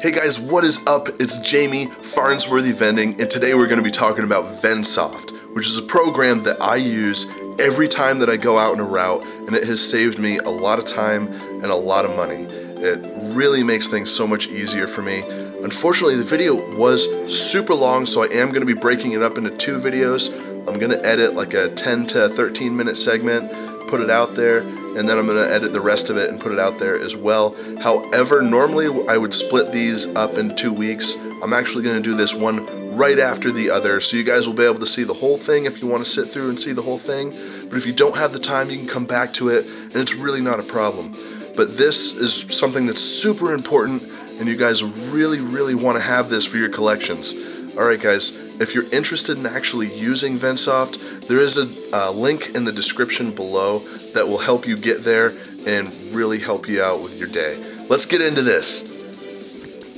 Hey guys, what is up? It's Jamie, Farnsworthy Vending, and today we're going to be talking about VendSoft, which is a program that I use every time that I go out on a route, and it has saved me a lot of time and a lot of money. It really makes things so much easier for me. Unfortunately, the video was super long, so I am going to be breaking it up into two videos. I'm going to edit like a 10 to 13 minute segment, put it out there, and then I'm going to edit the rest of it and put it out there as well. However, normally I would split these up in two weeks. I'm actually going to do this one right after the other, so you guys will be able to see the whole thing if you want to sit through and see the whole thing. But if you don't have the time, you can come back to it, and it's really not a problem. But this is something that's super important, and you guys really, really want to have this for your collections. Alright guys, if you're interested in actually using VendSoft, there is a link in the description below that will help you get there and really help you out with your day. Let's get into this.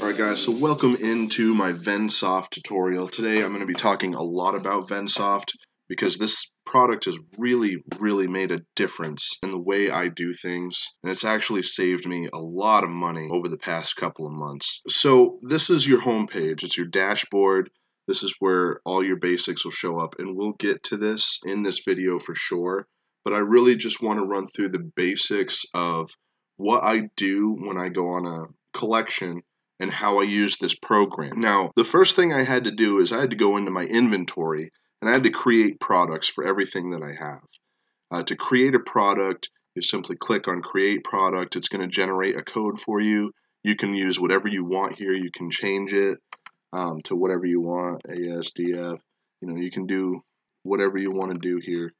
Alright guys, so welcome into my VendSoft tutorial. Today I'm going to be talking a lot about VendSoft because this product has really, really made a difference in the way I do things, and it's actually saved me a lot of money over the past couple of months. So, this is your homepage, it's your dashboard. This is where all your basics will show up, and we'll get to this in this video for sure. But I really just want to run through the basics of what I do when I go on a collection and how I use this program. Now, the first thing I had to do is I had to go into my inventory and I had to create products for everything that I have. Uh, to create a product, you simply click on create product. It's going to generate a code for you. You can use whatever you want here. You can change it um, to whatever you want, ASDF. You know, you can do whatever you want to do here.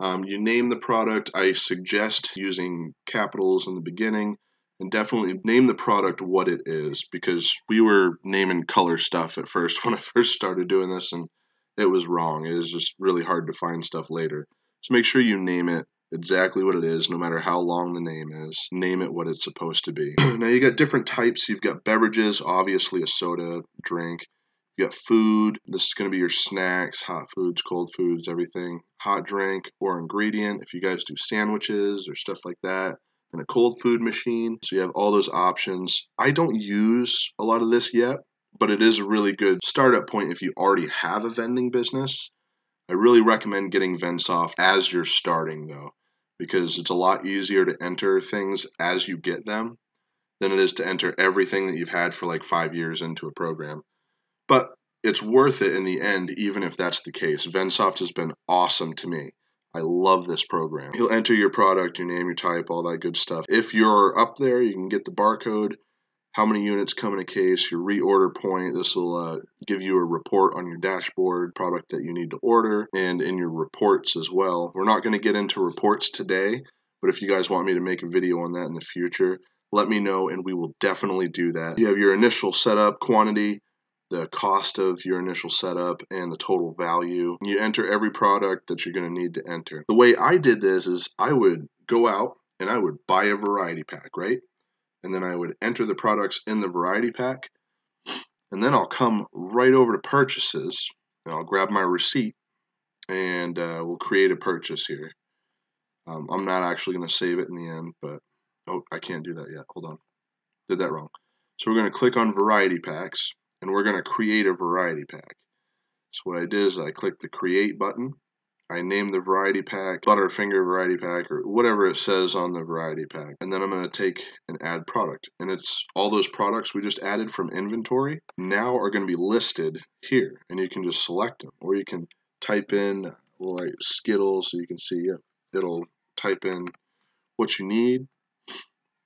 Um, you name the product. I suggest using capitals in the beginning and definitely name the product what it is because we were naming color stuff at first when I first started doing this and it was wrong. It was just really hard to find stuff later. So make sure you name it exactly what it is, no matter how long the name is. Name it what it's supposed to be. now you got different types. You've got beverages, obviously a soda, drink. You got food. This is going to be your snacks, hot foods, cold foods, everything. Hot drink or ingredient. If you guys do sandwiches or stuff like that. And a cold food machine. So you have all those options. I don't use a lot of this yet, but it is a really good startup point if you already have a vending business. I really recommend getting VendSoft as you're starting though because it's a lot easier to enter things as you get them than it is to enter everything that you've had for like five years into a program. But it's worth it in the end, even if that's the case. VendSoft has been awesome to me. I love this program. You'll enter your product, your name, your type, all that good stuff. If you're up there, you can get the barcode how many units come in a case, your reorder point. This will uh, give you a report on your dashboard, product that you need to order, and in your reports as well. We're not going to get into reports today, but if you guys want me to make a video on that in the future, let me know and we will definitely do that. You have your initial setup quantity, the cost of your initial setup, and the total value. You enter every product that you're going to need to enter. The way I did this is I would go out and I would buy a variety pack, right? And then I would enter the products in the variety pack. And then I'll come right over to purchases and I'll grab my receipt and uh, we'll create a purchase here. Um, I'm not actually going to save it in the end, but oh, I can't do that yet. Hold on. Did that wrong. So we're going to click on variety packs and we're going to create a variety pack. So what I did is I clicked the create button I name the variety pack Butterfinger variety pack or whatever it says on the variety pack. And then I'm going to take and add product. And it's all those products we just added from inventory now are going to be listed here. And you can just select them. Or you can type in, we'll Skittles so you can see it. It'll type in what you need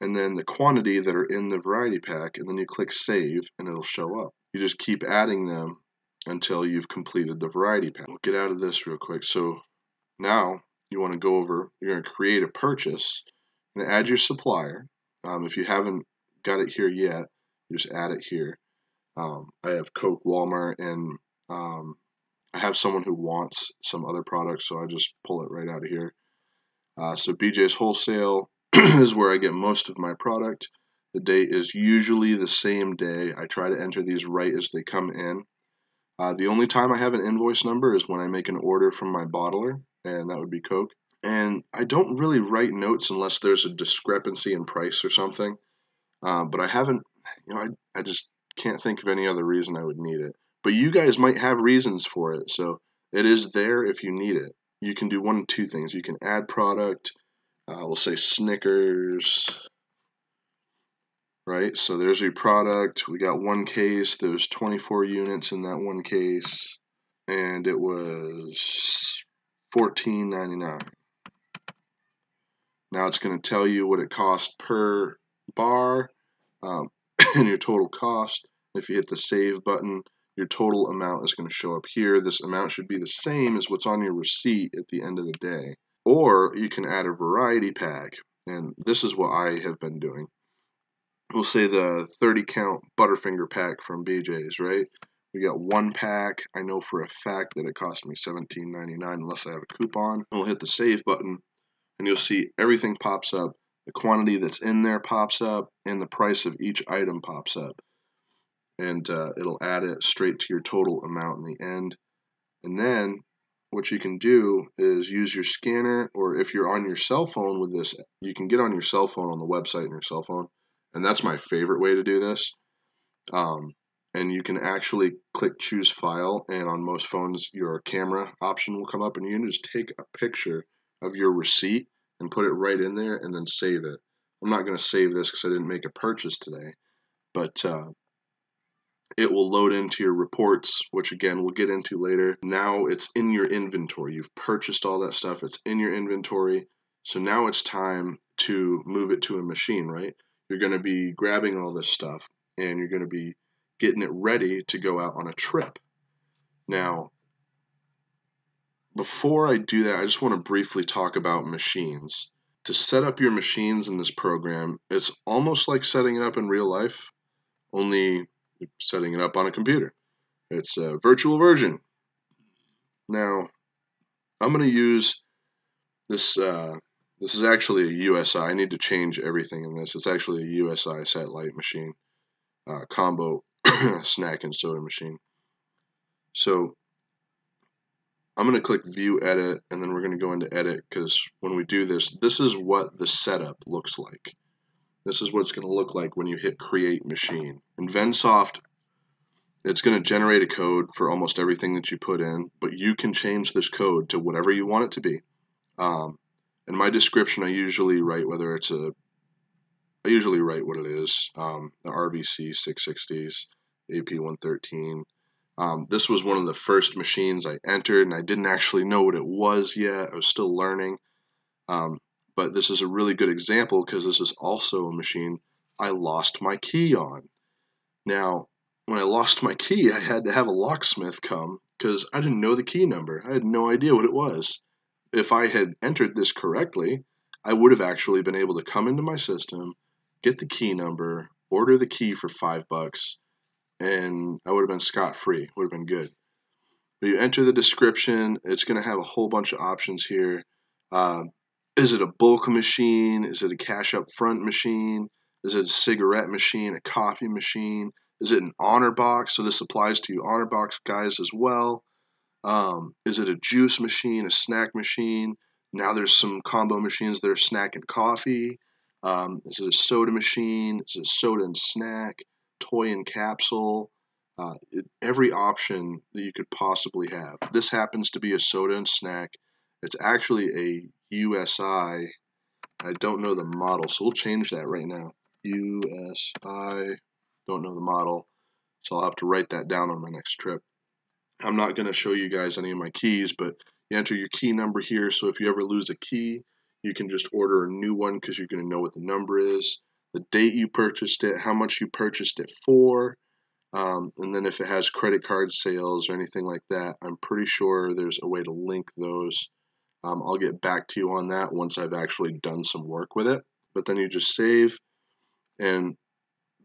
and then the quantity that are in the variety pack. And then you click save and it'll show up. You just keep adding them until you've completed the variety pack. We'll get out of this real quick. So now you want to go over, you're going to create a purchase and add your supplier. Um, if you haven't got it here yet, just add it here. Um, I have Coke, Walmart, and um, I have someone who wants some other products, so I just pull it right out of here. Uh, so BJ's Wholesale is where I get most of my product. The date is usually the same day. I try to enter these right as they come in. Uh, the only time I have an invoice number is when I make an order from my bottler, and that would be Coke. And I don't really write notes unless there's a discrepancy in price or something. Uh, but I haven't you know, I, I just can't think of any other reason I would need it. But you guys might have reasons for it, so it is there if you need it. You can do one of two things. You can add product, uh, we'll say Snickers, right? So there's your product. We got one case. There's 24 units in that one case, and it was 14.99. Now it's going to tell you what it cost per bar um, and your total cost. If you hit the save button, your total amount is going to show up here. This amount should be the same as what's on your receipt at the end of the day. Or you can add a variety pack, and this is what I have been doing. We'll say the 30 count Butterfinger pack from BJ's, right? We got one pack. I know for a fact that it cost me $17.99 unless I have a coupon. We'll hit the save button and you'll see everything pops up. The quantity that's in there pops up, and the price of each item pops up. And uh, it'll add it straight to your total amount in the end. And then what you can do is use your scanner, or if you're on your cell phone with this, you can get on your cell phone on the website in your cell phone. And that's my favorite way to do this. Um, and you can actually click choose file, and on most phones, your camera option will come up, and you can just take a picture of your receipt and put it right in there and then save it. I'm not going to save this because I didn't make a purchase today, but uh, it will load into your reports, which again we'll get into later. Now it's in your inventory. You've purchased all that stuff, it's in your inventory. So now it's time to move it to a machine, right? You're going to be grabbing all this stuff and you're going to be getting it ready to go out on a trip. Now, before I do that, I just want to briefly talk about machines. To set up your machines in this program, it's almost like setting it up in real life, only setting it up on a computer. It's a virtual version. Now, I'm going to use this. Uh, this is actually a USI. I need to change everything in this. It's actually a USI satellite machine, uh, combo snack and soda machine. So I'm going to click view edit and then we're going to go into edit because when we do this, this is what the setup looks like. This is what it's going to look like when you hit create machine. In VendSoft, it's going to generate a code for almost everything that you put in, but you can change this code to whatever you want it to be. Um, in my description, I usually write whether it's a, I usually write what it is, um, the RVC 660s, AP 113, um, this was one of the first machines I entered, and I didn't actually know what it was yet. I was still learning. Um, but this is a really good example because this is also a machine I lost my key on. Now, when I lost my key, I had to have a locksmith come because I didn't know the key number. I had no idea what it was. If I had entered this correctly, I would have actually been able to come into my system, get the key number, order the key for five bucks, and I would have been scot free. Would have been good. But you enter the description. It's going to have a whole bunch of options here. Uh, is it a bulk machine? Is it a cash up front machine? Is it a cigarette machine? A coffee machine? Is it an honor box? So this applies to you honor box guys as well. Um, is it a juice machine? A snack machine? Now there's some combo machines that are snack and coffee. Um, is it a soda machine? Is it soda and snack? toy and capsule, uh, it, every option that you could possibly have. This happens to be a soda and snack. It's actually a USI. I don't know the model, so we'll change that right now. USI, don't know the model, so I'll have to write that down on my next trip. I'm not going to show you guys any of my keys, but you enter your key number here, so if you ever lose a key, you can just order a new one because you're going to know what the number is the date you purchased it, how much you purchased it for, um, and then if it has credit card sales or anything like that, I'm pretty sure there's a way to link those. Um, I'll get back to you on that once I've actually done some work with it. But then you just save, and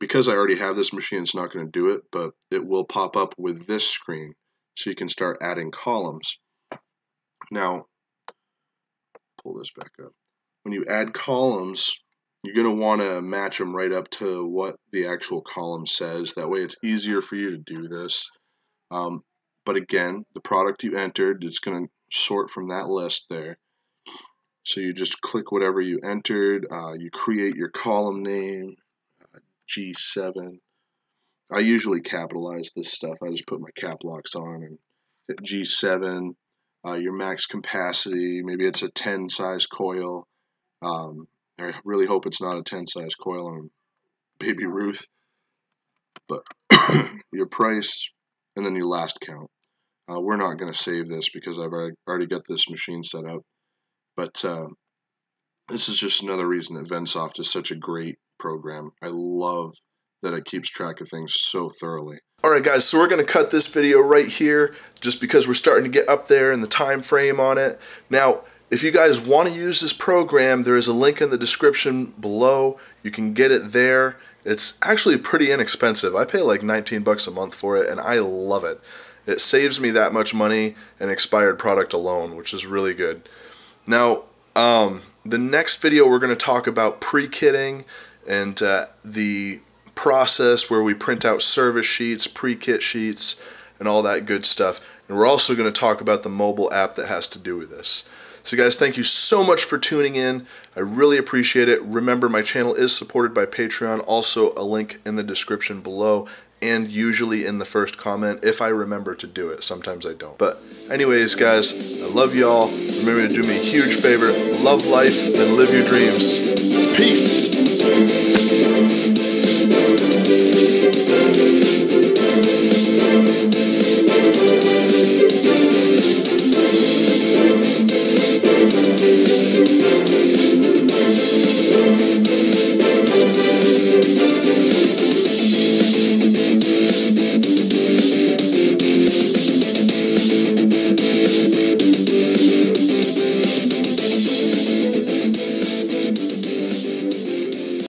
because I already have this machine, it's not going to do it, but it will pop up with this screen, so you can start adding columns. Now, pull this back up. When you add columns, you're going to want to match them right up to what the actual column says. That way it's easier for you to do this. Um, but again, the product you entered, it's going to sort from that list there. So you just click whatever you entered, uh, you create your column name, uh, G7. I usually capitalize this stuff. I just put my cap locks on and hit G7. Uh, your max capacity, maybe it's a 10 size coil. Um, I really hope it's not a 10 size coil on Baby Ruth. But your price and then your last count. Uh, we're not going to save this because I've already got this machine set up. But uh, this is just another reason that VendSoft is such a great program. I love that it keeps track of things so thoroughly. Alright guys, so we're going to cut this video right here just because we're starting to get up there in the time frame on it. Now, if you guys want to use this program, there is a link in the description below. You can get it there. It's actually pretty inexpensive. I pay like 19 bucks a month for it and I love it. It saves me that much money and expired product alone, which is really good. Now, um, the next video we're going to talk about pre-kitting and uh, the process where we print out service sheets, pre-kit sheets, and all that good stuff. And we're also going to talk about the mobile app that has to do with this. So guys, thank you so much for tuning in. I really appreciate it. Remember, my channel is supported by Patreon. Also, a link in the description below and usually in the first comment if I remember to do it. Sometimes I don't. But anyways, guys, I love y'all. Remember to do me a huge favor. Love life and live your dreams. Peace.